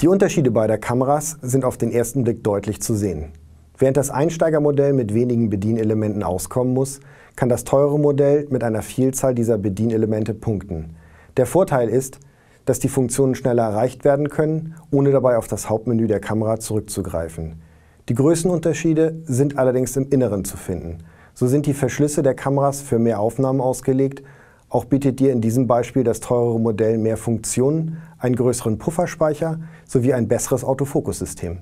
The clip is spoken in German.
Die Unterschiede beider Kameras sind auf den ersten Blick deutlich zu sehen. Während das Einsteigermodell mit wenigen Bedienelementen auskommen muss, kann das teure Modell mit einer Vielzahl dieser Bedienelemente punkten. Der Vorteil ist, dass die Funktionen schneller erreicht werden können, ohne dabei auf das Hauptmenü der Kamera zurückzugreifen. Die Größenunterschiede sind allerdings im Inneren zu finden. So sind die Verschlüsse der Kameras für mehr Aufnahmen ausgelegt. Auch bietet dir in diesem Beispiel das teurere Modell mehr Funktionen, einen größeren Pufferspeicher sowie ein besseres Autofokussystem.